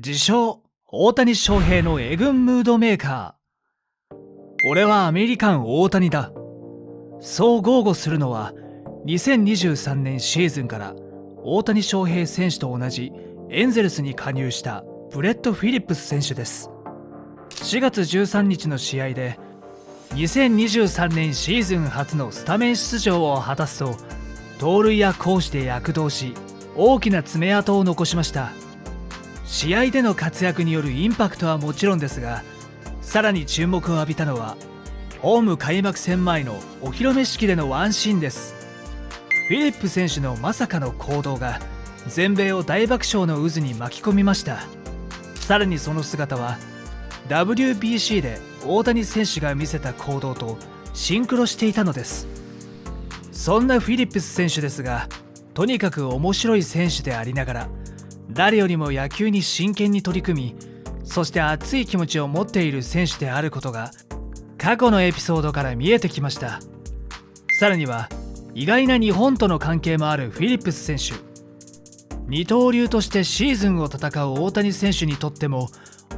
自称大谷翔平のエ軍ムードメーカー。俺はアメリカン大谷だ。そう豪語するのは2023年シーズンから大谷翔平選手と同じエンゼルスに加入したブレット・フィリップス選手です。4月13日の試合で2023年シーズン初のスタメン出場を果たすと盗塁や好守で躍動し大きな爪痕を残しました。試合での活躍によるインパクトはもちろんですがさらに注目を浴びたのはホーム開幕戦前のお披露目式でのワンシーンです。フィリップ選手のまさかの行動が全米を大爆笑の渦に巻き込みました。さらにその姿は WBC で大谷選手が見せた行動とシンクロしていたのです。そんなフィリップス選手ですがとにかく面白い選手でありながら誰よりも野球に真剣に取り組みそして熱い気持ちを持っている選手であることが過去のエピソードから見えてきました。さらには意外な日本との関係もあるフィリップス選手。二刀流としてシーズンを戦う大谷選手にとっても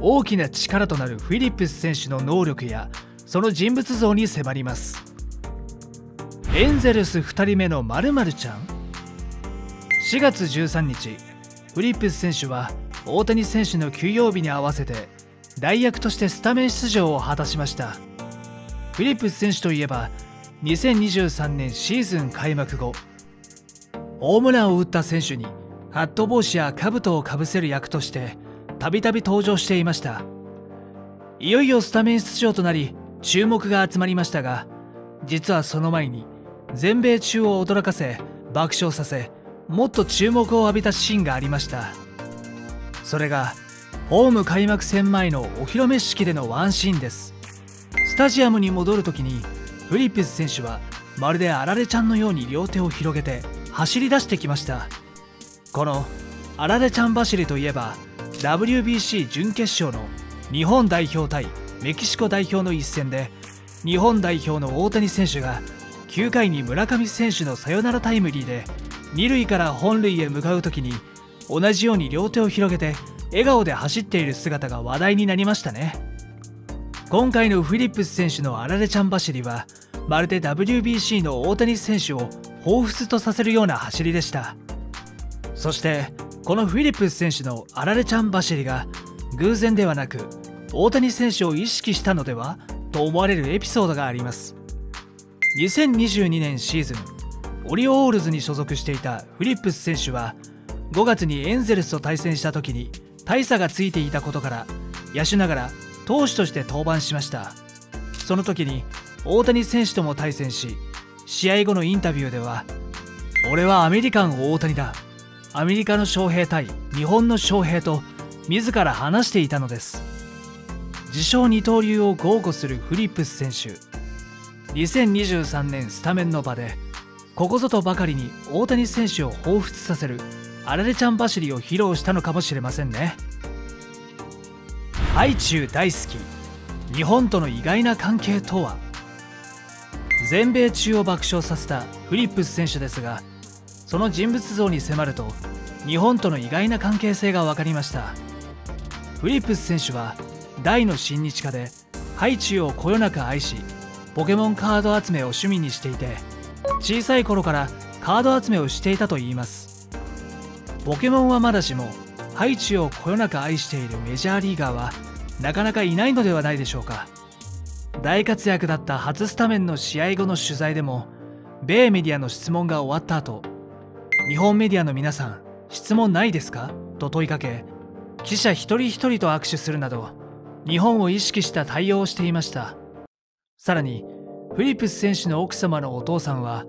大きな力となるフィリップス選手の能力やその人物像に迫ります。エンゼルス2人目の〇〇ちゃん。4月13日フリップス選手は大谷選手の休養日に合わせて代役としてスタメン出場を果たしました。フリップス選手といえば2023年シーズン開幕後ホームランを打った選手にハット帽子や兜をかぶせる役としてたびたび登場していました。いよいよスタメン出場となり注目が集まりましたが実はその前に全米中を驚かせ爆笑させもっと注目を浴びたシーンがありました。それがホーム開幕戦前のお披露目式でのワンシーンです。スタジアムに戻るときにフリップス選手はまるであられちゃんのように両手を広げて走り出してきました。このあられちゃん走りといえば WBC 準決勝の日本代表対メキシコ代表の一戦で日本代表の大谷選手が9回に村上選手のサヨナラタイムリーで2塁から本塁へ向かう時に同じように両手を広げて笑顔で走っている姿が話題になりましたね。今回のフィリップス選手のあられちゃん走りはまるで WBC の大谷選手を彷彿とさせるような走りでした。そしてこのフィリップス選手のあられちゃん走りが偶然ではなく大谷選手を意識したのではと思われるエピソードがあります。2022年シーズンオリオールズに所属していたフリップス選手は5月にエンゼルスと対戦した時に大差がついていたことから野手ながら投手として登板しました。その時に大谷選手とも対戦し試合後のインタビューでは「俺はアメリカン大谷だ。アメリカの翔平対日本の翔平と自ら話していたのです。自称二刀流を豪語するフリップス選手。2023年スタメンの場でここぞとばかりに大谷選手を彷彿させるあられちゃん走りを披露したのかもしれませんね。ハイチュウ大好き。日本との意外な関係とは？全米中を爆笑させたフリップス選手ですがその人物像に迫ると日本との意外な関係性が分かりました。フリップス選手は大の親日家でハイチュウをこよなく愛しポケモンカード集めを趣味にしていて小さい頃からカード集めをしていたといいます。ポケモンはまだしもハイチをこよなく愛しているメジャーリーガーはなかなかいないのではないでしょうか。大活躍だった初スタメンの試合後の取材でも米メディアの質問が終わった後日本メディアの皆さん質問ないですか？と問いかけ記者一人一人と握手するなど日本を意識した対応をしていました。さらにフィリップス選手の奥様のお父さんは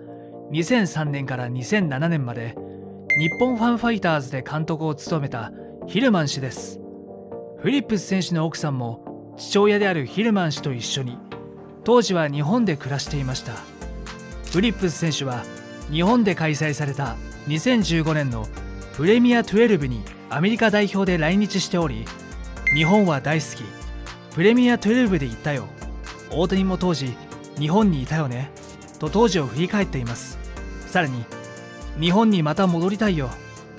2003年から2007年まで日本ファンファイターズで監督を務めたヒルマン氏です。フィリップス選手の奥さんも父親であるヒルマン氏と一緒に当時は日本で暮らしていました。フリップス選手は日本で開催された2015年のプレミア12にアメリカ代表で来日しており日本は大好き。プレミア12で行ったよ。大谷も当時日本にいたよね。と当時を振り返っています。さらに日本にまた戻りたいよ。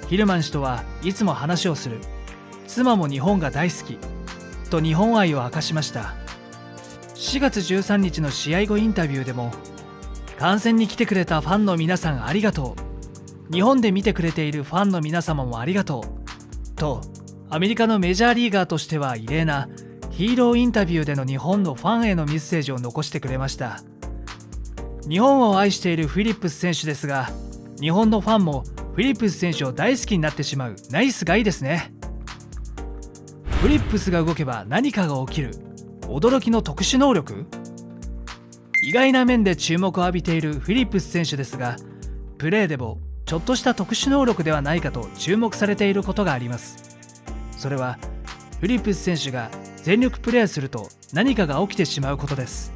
ヒルマン氏とはいつも話をする。妻も日本が大好き。と日本愛を明かしました。4月13日の試合後インタビューでも観戦に来てくれたファンの皆さんありがとう。日本で見てくれているファンの皆様もありがとう。とアメリカのメジャーリーガーとしては異例なヒーローインタビューでの日本のファンへのメッセージを残してくれました。日本を愛しているフィリップス選手ですが日本のファンもフィリップス選手を大好きになってしまうナイスガイですね。フリップスが動けば何かが起きる。驚きの特殊能力？意外な面で注目を浴びているフィリップス選手ですがプレーでもちょっとした特殊能力ではないかと注目されていることがあります。それはフィリップス選手が全力プレーすると何かが起きてしまうことです。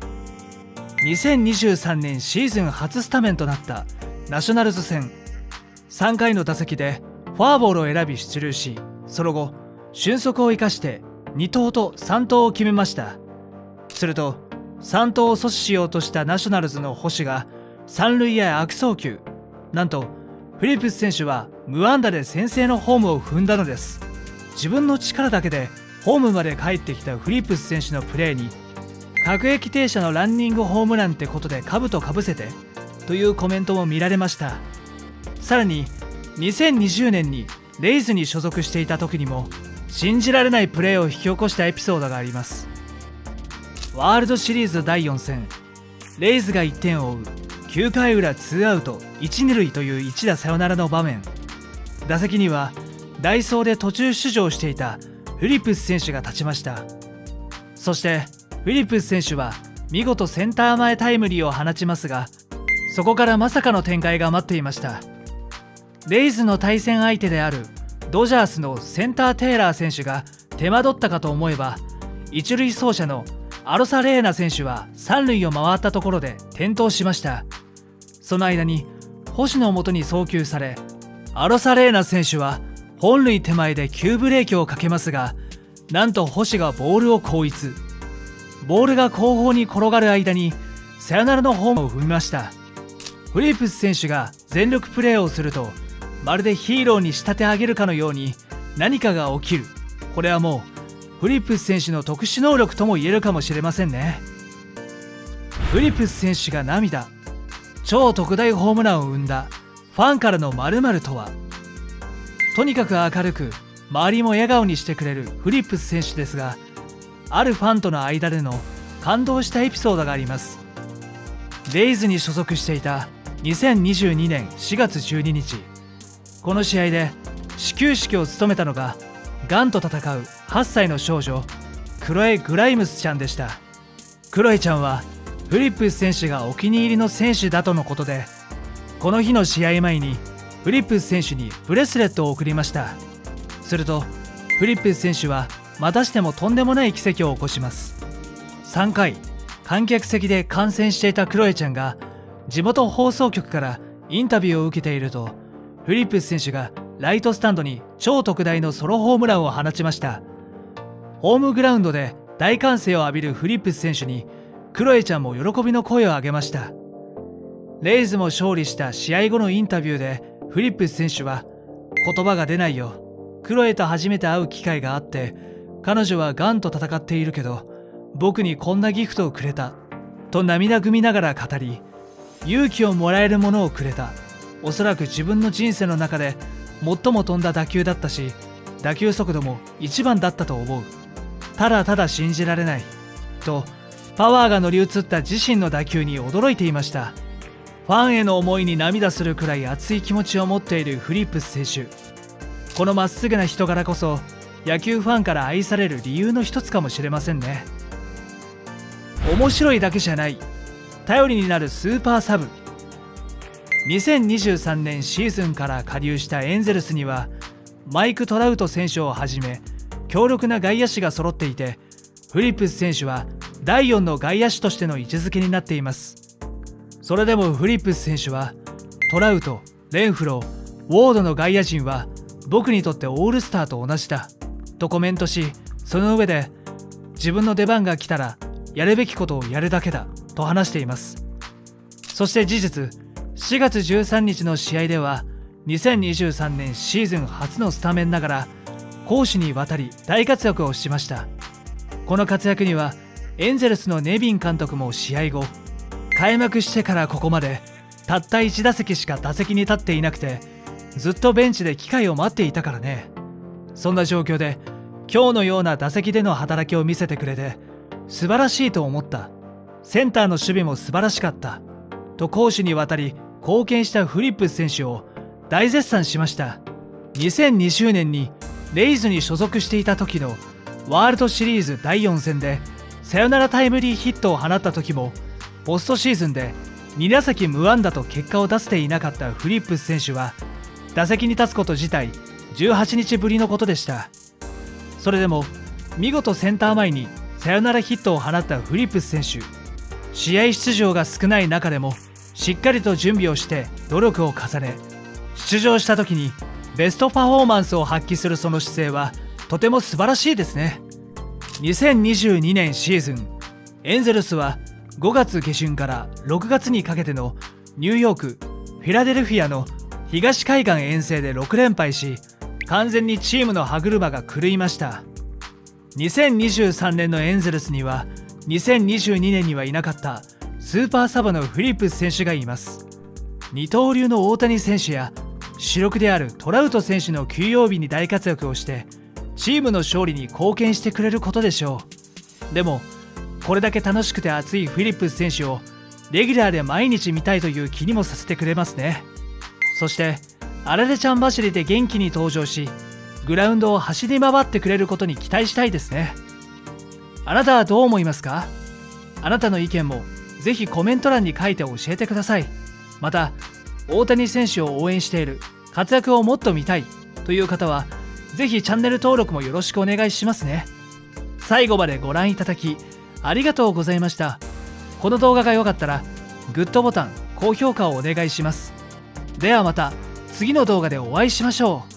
2023年シーズン初スタメンとなったナショナルズ戦。3回の打席でフォアボールを選び出塁しその後俊足を生かして2投と3投を決めました。すると3投を阻止しようとしたナショナルズの星が三塁へ悪送球。なんとフィリップス選手は無安打で先制のホームを踏んだのです。自分の力だけでホームまで帰ってきたフリップス選手のプレーに各駅停車のランニングホームランってことで兜かぶせてというコメントも見られました。さらに2020年にレイズに所属していた時にも信じられないプレーを引き起こしたエピソードがあります。ワールドシリーズ第4戦レイズが1点を追う9回裏2アウト1、2塁という一打サヨナラの場面。打席にはダイソーで途中出場していたフィリップス選手が立ちました。そしてフィリップス選手は見事センター前タイムリーを放ちますがそこからまさかの展開が待っていました。レイズの対戦相手であるドジャースのセンター・テイラー選手が手間取ったかと思えば一塁走者のアロサ・レーナ選手は三塁を回ったところで転倒しました。その間に星のもとに送球されアロサ・レーナ選手は本塁手前で急ブレーキをかけますがなんと星がボールを後逸。ボールが後方に転がる間にサヨナラのホームを踏みました。フリップス選手が全力プレーをするとまるでヒーローに仕立て上げるかのように何かが起きる。これはもうフリップス選手の特殊能力とも言えるかもしれませんね。フリップス選手が涙。超特大ホームランを生んだ。ファンからの〇〇とは。とにかく明るく周りも笑顔にしてくれるフリップス選手ですがあるファンとの間での感動したエピソードがあります。レイズに所属していた2022年4月12日この試合で始球式を務めたのががんと戦う8歳の少女クロエ・グライムスちゃんでした。クロエちゃんはフリップス選手がお気に入りの選手だとのことでこの日の試合前にフリップス選手にブレスレットを送りました。するとフリップス選手はまたしてもとんでもない奇跡を起こします。3回観客席で観戦していたクロエちゃんが地元放送局からインタビューを受けているとフリップス選手がライトスタンドに超特大のソロホームランを放ちました。ホームグラウンドで大歓声を浴びるフリップス選手にクロエちゃんも喜びの声を上げました。レイズも勝利した試合後のインタビューでフリップス選手は言葉が出ないよクロエと初めて会う機会があって彼女はガンと戦っているけど僕にこんなギフトをくれたと涙ぐみながら語り勇気をもらえるものをくれた。おそらく自分の人生の中で最も飛んだ打球だったし打球速度も一番だったと思う。ただただ信じられないとパワーが乗り移った自身の打球に驚いていました。ファンへの思いに涙するくらい熱い気持ちを持っているフリップス選手。このまっすぐな人柄こそ野球ファンから愛される理由の一つかもしれませんね。面白いだけじゃない。頼りになるスーパーサブ。2023年シーズンから加入したエンゼルスにはマイク・トラウト選手をはじめ強力な外野手が揃っていてフリップス選手は第4の外野手としての位置づけになっています。それでもフリップス選手はトラウトレンフローウォードの外野陣は僕にとってオールスターと同じだとコメントしその上で自分の出番が来たらやるべきことをやるだけだと話しています。そして事実4月13日の試合では2023年シーズン初のスタメンながら攻守にわたり大活躍をしました。この活躍にはエンゼルスのネビン監督も試合後開幕してからここまでたった1打席しか打席に立っていなくてずっとベンチで機会を待っていたからね。そんな状況で今日のような打席での働きを見せてくれて素晴らしいと思った。センターの守備も素晴らしかった。と攻守にわたり貢献したフリップス選手を大絶賛しました。2020年にレイズに所属していた時のワールドシリーズ第4戦でサヨナラタイムリーヒットを放った時もポストシーズンで2打席無安打と結果を出せていなかったフリップス選手は打席に立つこと自体18日ぶりのことでした。それでも見事センター前にサヨナラヒットを放ったフリップス選手試合出場が少ない中でもしっかりと準備をして努力を重ね出場した時にベストパフォーマンスを発揮するその姿勢はとても素晴らしいですね。2022年シーズンエンゼルスは5月下旬から6月にかけてのニューヨークフィラデルフィアの東海岸遠征で6連敗し完全にチームの歯車が狂いました。2023年のエンゼルスには2022年にはいなかったスーパーサバのフリップス選手がいます。二刀流の大谷選手や主力であるトラウト選手の休養日に大活躍をしてチームの勝利に貢献してくれることでしょう。でもこれだけ楽しくて熱いフィリップス選手をレギュラーで毎日見たいという気にもさせてくれますね。そしてあれでちゃん走りで元気に登場しグラウンドを走り回ってくれることに期待したいですね。あなたはどう思いますか？あなたの意見もぜひコメント欄に書いて教えてください。また大谷選手を応援している活躍をもっと見たいという方はぜひチャンネル登録もよろしくお願いしますね。最後までご覧いただきありがとうございました。この動画が良かったらグッドボタン高評価をお願いします。ではまた次の動画でお会いしましょう。